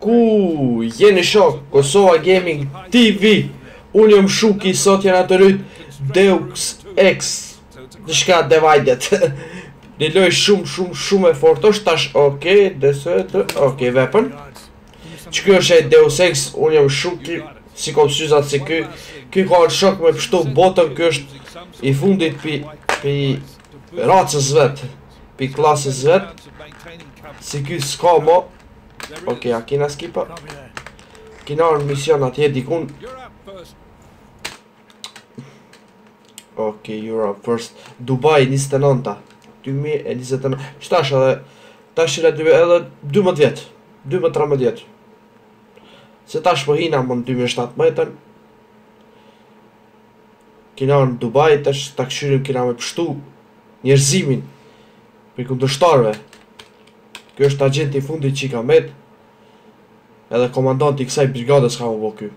Ku jeni shokë, Kosova Gaming TV Unë jom Shuki, sot jena tu lujt Deus Ex diçka Divided Një lojë shumë, shumë, shumë e fortë osht tash Ok, dhe së të, ok, vepën Qe kjo është Deus Ex, unë jam Shuki, s'i kom syzat si ky, ky ka, shokë, me pështu botën, ky është i fundit pi, pi racës vet, pi klasës vet, si ky s'ka ma, ok, a kina skipa, kina një mision atje dikun, ok, Europe first, Dubai 29-ta, 2029, qetash edhe, tash edhe 12 vjet, Dymbëdhjetë trembëdhjetë Se tash po hina ma në dy mijë e shtatëmbëdhjetën Kina në Dubai tash ta kshyrim kina me pështu Njerëzimin Pi kundërshtarëve Ky është agjenti i fundit që ka met Edhe komandanti i kësaj brigadës ka m'u bo ky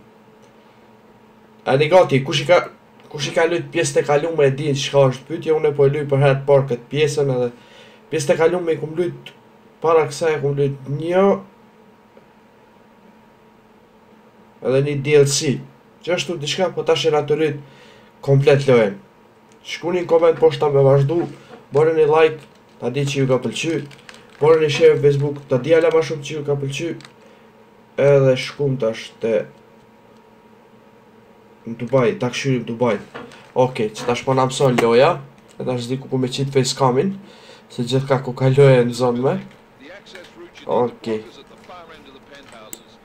A jeni gati, kush i ka Kush i ka lujt pjesët e kalume e din çka është pytje Une po e luj për herë të parë këtë pjesën edhe Pjesët e kalume i kom lujt Para kësaj e kom lujt një edhe një DLC. Gjithashtu diçka po tash jena tu lujt komplet lojën. Shkruani në koment poshtë ta, me vazhdu, bëni një like, ta di që ju ka pëlqy, bëni një share në Facebook, ta di hala ma shumë që ju ka pëlqy. Edhe shkojmë tash te Në Dubai, ta kshyrim në Dubai Oke, qetash po na mëson loja E tash s'di ku ku me qitë face kamin Se gjithkah ku ka loja e në zonë me Oke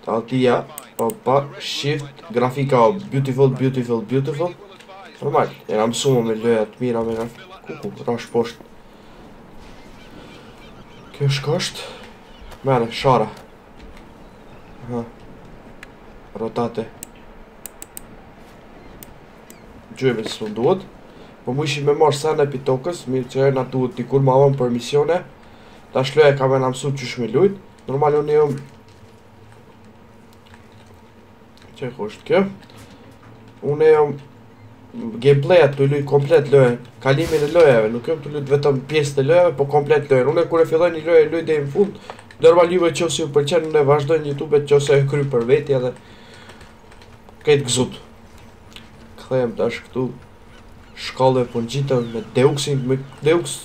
Ta tia Opa, shift Grafika o beautiful, beautiful, beautiful Normal, jena mësu me lojëra të mira me grafika Ku ku, rash poshtë Kjo çka osht Mene, shara Aha. Rotate. Gjëve së duhet. Po mu ishim me marrë sene pitokës, mirë që na duhet dikur ma vonë për misione. Tash loja ka me na mësu qysh me lujt. Normal unë jom... Çka është kjo? Unë jam gameplay-at tu lujt komplet lojën Kalimin e lojave, nuk jam tu lujt vetëm pjesë të lojave, po komplet lojën Unë kur e filloj një lojë e luj deri në fund Normal juve që s'ju pëlqen, unë e vazhdoj n'YouTube ose e kryj për veti edhe Këtë gëzut Kthehemi tash këtu Shkallëve po ngjitem me Deuxin, me Deux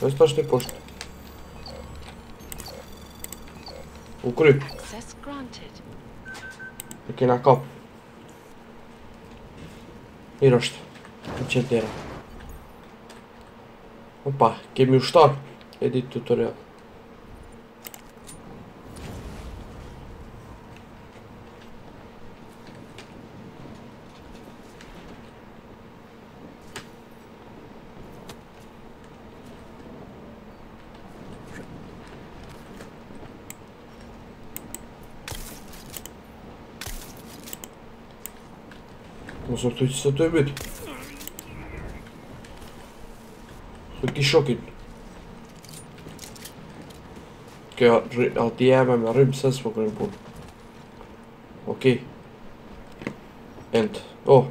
Dhe së pashtë një poshtë. U kry. E kena kapë. Mirë është. Ka edhe tjera. Opa, kemi ushtar. Edit tutorial. Mos u thuj se të bëj. A e ki shokin. Okej hajde me m'rri se s'po kërën pun. Okej. End. Oh.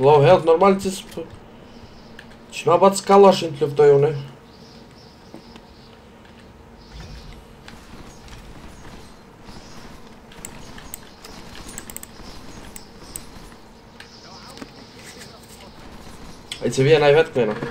Low health normal që së... Qysh me ba me kallashin të luftoj une. Ai që vjen ai vetë këtu.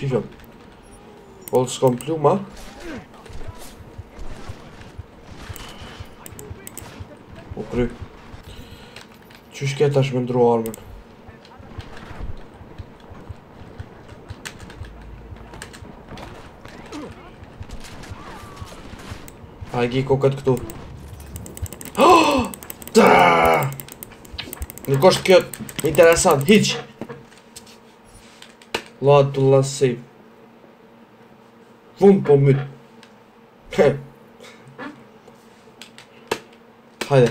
Shishëm Po shkon pluma U kry Qysh ke tash me ndru armën A i ki kokët këtu Nuk është kjo interesant, hiq Le ta lajmë Vum po mytë Hajde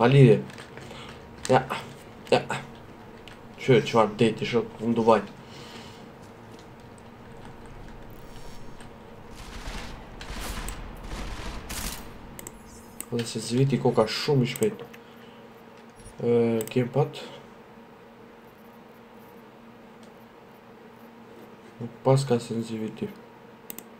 Pa lidhje. Ja. Ja. Që çfarë headshot në Dubai. Sensitivity koka shumë i shpejt. Ë, gamepad. Nuk paska sensitivity.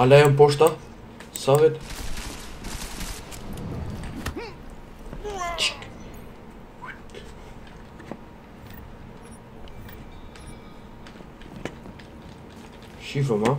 Hala janë poshtë? Sa vetë? Shifa ma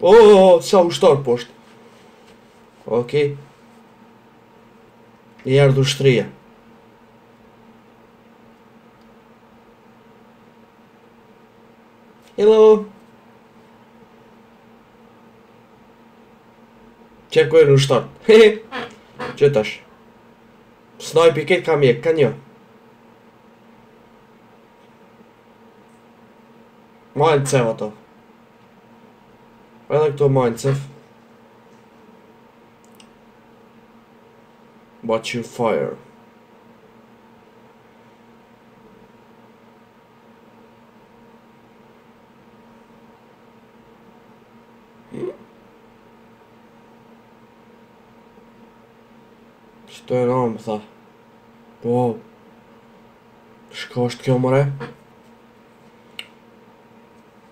O, o, o, sa ushtar poshtë. Ok. Ka ardhë ushtria. Hello. Qe ku ê ni ushtar. Qe tash. Snajpin e kam, jek, kam jo. Majnë të seva Edhe këto me cev Watch your fire Shka je ra ma, tha Po Shka është kjo more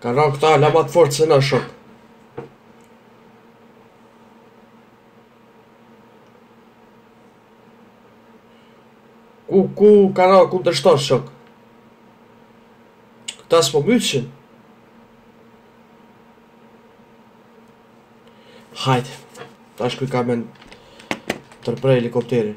Ka ra, këta janë ma të fortë se na shokë. Ku, ku, ka ra, kundërshtarë shokë. Këta s'po mytshin. Hajde, tash ky ka me ndërpre helikopterin.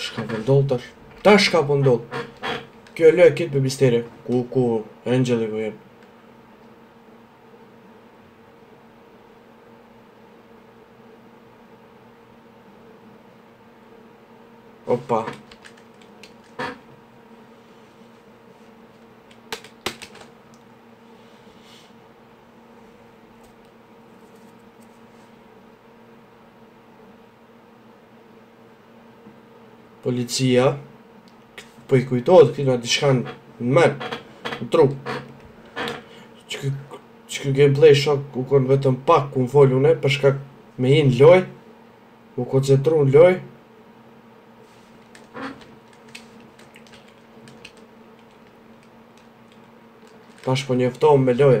Shka po ndodh tash? Tash shka po ndodh? Kjo loja krejt me misteri, ku, ku, Angeli ku je. Opa. Policia, po i kujtohet këtina diçka në men, në tru. Që ky gameplay shokë u konë vetëm pak kum folë une, për shkak me hi në lojë, m'u koncentru në lojë. Tash po njoftohem me lojë.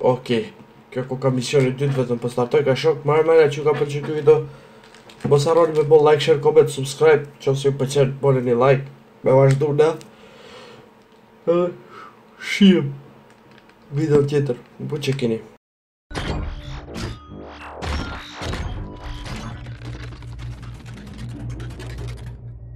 Ok, kjo koka misioni i dytë vetëm për po startoj ka shok, marë marë që ka pëlqy kjo video Mos harroni me bo like, share, comment, subscribe, qofse ju pëlqen, bone një like, me vazhdu në Edhe shihemi n'videon tjetër, më po që keni